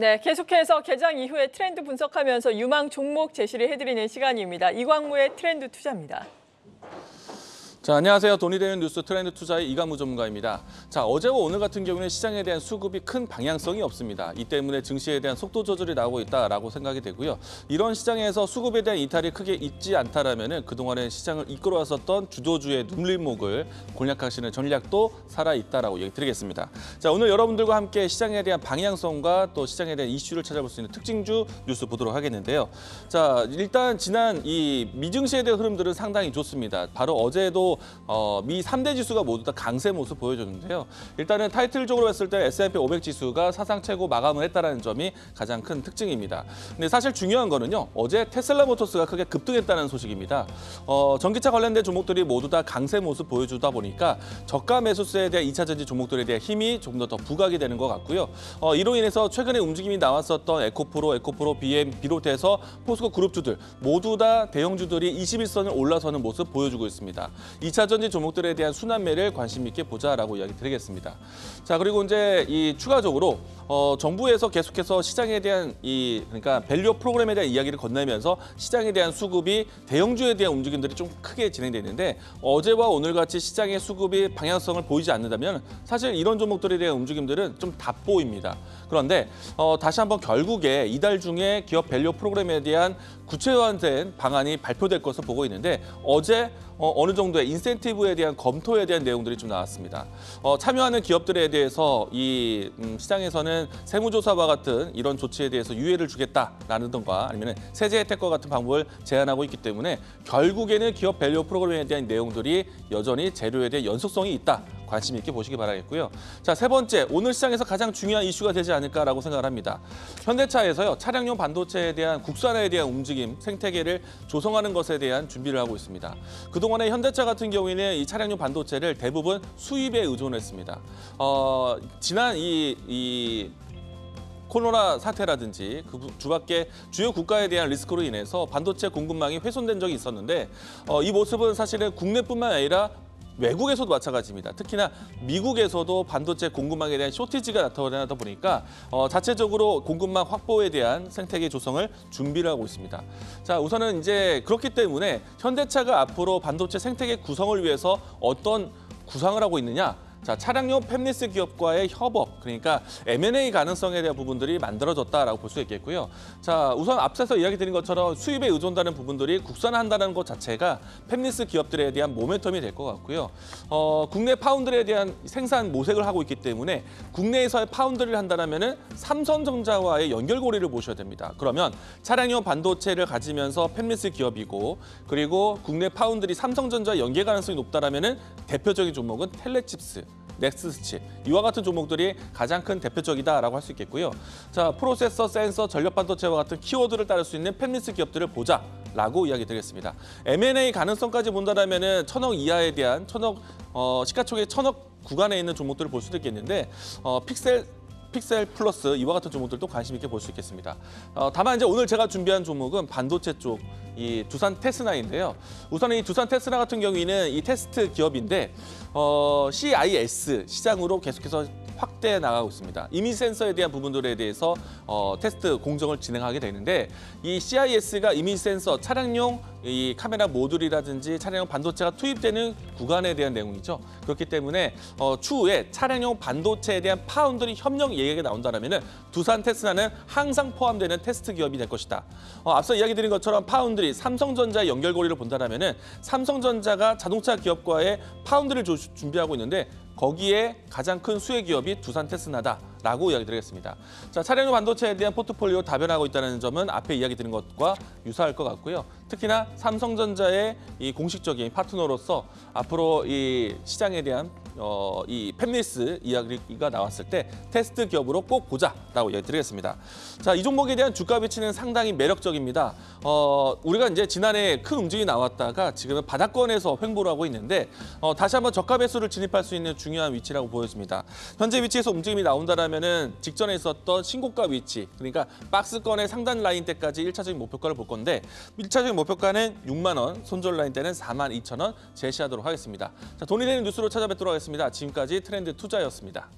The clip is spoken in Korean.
네, 계속해서 개장 이후에 트렌드 분석하면서 유망 종목 제시를 해드리는 시간입니다. 이광무의 트렌드 투자입니다. 자, 안녕하세요. 돈이 되는 뉴스 트렌드 투자의 이강무 전문가입니다. 자, 어제와 오늘 같은 경우는 시장에 대한 수급이 큰 방향성이 없습니다. 이 때문에 증시에 대한 속도 조절이 나오고 있다라고 생각이 되고요. 이런 시장에서 수급에 대한 이탈이 크게 있지 않다라면은 그동안에 시장을 이끌어왔었던 주도주의 눈림목을 공략하시는 전략도 살아 있다라고 얘기 드리겠습니다. 자, 오늘 여러분들과 함께 시장에 대한 방향성과 또 시장에 대한 이슈를 찾아볼 수 있는 특징주 뉴스 보도록 하겠는데요. 자, 일단 지난 이 미증시에 대한 흐름들은 상당히 좋습니다. 바로 어제도 어, 미 3대 지수가 모두 다 강세 모습 보여줬는데요. 일단은 타이틀적으로 봤을 때 S&P 500 지수가 사상 최고 마감을 했다는 점이 가장 큰 특징입니다. 근데 사실 중요한 거는요. 어제 테슬라 모터스가 크게 급등했다는 소식입니다. 어, 전기차 관련된 종목들이 모두 다 강세 모습 보여주다 보니까 저가 매수세에 대한 2차 전지 종목들에 대한 힘이 조금 더, 더 부각이 되는 것 같고요. 어, 이로 인해서 최근에 움직임이 나왔었던 에코프로, 에코프로BM 비롯해서 포스코 그룹주들 모두 다 대형주들이 20일선을 올라서는 모습 보여주고 있습니다. 2차 전지 종목들에 대한 순환매를 관심 있게 보자라고 이야기 드리겠습니다. 자 그리고 이제 이 추가적으로 어, 정부에서 계속해서 시장에 대한 이 그러니까 value 프로그램에 대한 이야기를 건네면서 시장에 대한 수급이 대형주에 대한 움직임들이 좀 크게 진행되는데 어제와 오늘 같이 시장의 수급이 방향성을 보이지 않는다면 사실 이런 종목들에 대한 움직임들은 좀 답보입니다. 그런데 어, 다시 한번 결국에 이달 중에 기업 value 프로그램에 대한 구체화된 방안이 발표될 것으로 보고 있는데 어제 어, 어느 정도의 인센티브에 대한 검토에 대한 내용들이 좀 나왔습니다. 어, 참여하는 기업들에 대해서 이 음, 시장에서는 세무조사와 같은 이런 조치에 대해서 유예를 주겠다라는던가 아니면 세제 혜택과 같은 방법을 제안하고 있기 때문에 결국에는 기업 value 프로그램에 대한 내용들이 여전히 재료에 대한 연속성이 있다. 관심 있게 보시기 바라겠고요. 자, 세 번째, 오늘 시장에서 가장 중요한 이슈가 되지 않을까라고 생각을 합니다. 현대차에서요, 차량용 반도체에 대한 국산화에 대한 움직임, 생태계를 조성하는 것에 대한 준비를 하고 있습니다. 그동안에 현대차 같은 경우에는 이 차량용 반도체를 대부분 수입에 의존했습니다. 어, 지난 이, 이 코로나 사태라든지 그 주밖에 주요 국가에 대한 리스크로 인해서 반도체 공급망이 훼손된 적이 있었는데 어, 이 모습은 사실은 국내뿐만 아니라 외국에서도 마찬가지입니다. 특히나 미국에서도 반도체 공급망에 대한 쇼티지가 나타나다 보니까 어, 자체적으로 공급망 확보에 대한 생태계 조성을 준비를 하고 있습니다. 자, 우선은 이제 그렇기 때문에 현대차가 앞으로 반도체 생태계 구성을 위해서 어떤 구상을 하고 있느냐? 자, 차량용 팹리스 기업과의 협업, 그러니까 M&A 가능성에 대한 부분들이 만들어졌다라고 볼 수 있겠고요. 자, 우선 앞서서 이야기 드린 것처럼 수입에 의존하는 부분들이 국산화한다는 것 자체가 팹리스 기업들에 대한 모멘텀이 될 것 같고요. 어, 국내 foundry에 대한 생산 모색을 하고 있기 때문에 국내에서의 foundry를 한다면은 삼성전자와의 연결고리를 보셔야 됩니다. 그러면 차량용 반도체를 가지면서 팹리스 기업이고 그리고 국내 파운드리 삼성전자 연계 가능성이 높다라면은 대표적인 종목은 텔레칩스. 넥스트칩 이와 같은 종목들이 가장 큰 대표적이다라고 할 수 있겠고요. 자 프로세서, 센서, 전력 반도체와 같은 키워드를 따를 수 있는 팹리스 기업들을 보자 라고 이야기 드리겠습니다. M&A 가능성까지 본다면은 천억 이하에 대한 천억 어, 시가총액 천억 구간에 있는 종목들을 볼 수도 있겠는데 어, 픽셀 픽셀플러스 이와 같은 종목들도 관심 있게 볼 수 있겠습니다. 어, 다만 이제 오늘 제가 준비한 종목은 반도체 쪽 이 두산 테스나인데요. 우선 이 두산 테스나 같은 경우에는 이 테스트 기업인데 어, CIS 시장으로 계속해서 확대해 나가고 있습니다. 이미지 센서에 대한 부분들에 대해서 어, 테스트 공정을 진행하게 되는데 이 CIS가 이미지 센서 차량용 이 카메라 모듈이라든지 차량용 반도체가 투입되는 구간에 대한 내용이죠. 그렇기 때문에 어, 추후에 차량용 반도체에 대한 파운드리 협력 얘기가 나온다면 두산 테스나는 항상 포함되는 테스트 기업이 될 것이다. 어, 앞서 이야기 드린 것처럼 파운드리 삼성전자 연결고리를 본다면 삼성전자가 자동차 기업과의 foundry를 조, 준비하고 있는데 거기에 가장 큰 수혜 기업이 두산 테스나다라고 이야기 드리겠습니다. 자, 차량용 반도체에 대한 포트폴리오 다변하고 있다는 점은 앞에 이야기 드린 것과 유사할 것 같고요. 특히나 삼성전자의 이 공식적인 파트너로서 앞으로 이 시장에 대한 어, 이 팹리스 이야기가 나왔을 때 테스트 기업으로 꼭 보자라고 이야기 드리겠습니다. 자, 이 종목에 대한 주가 배치는 상당히 매력적입니다. 어, 우리가 이제 지난해 큰 움직임이 나왔다가 지금은 바닥권에서 횡보를 하고 있는데 어, 다시 한번 저가 배수를 진입할 수 있는 중요한 위치라고 보여집니다. 현재 위치에서 움직임이 나온다라면은 직전에 있었던 신고가 위치, 그러니까 박스권의 상단 라인 때까지 1차적인 목표가를 볼 건데 1차적인 목표가는 6만 원, 손절 라인 때는 4만 2천 원 제시하도록 하겠습니다. 자, 돈이 되는 뉴스로 찾아뵙도록 하겠 습니다. 지금까지 트렌드 투자였습니다.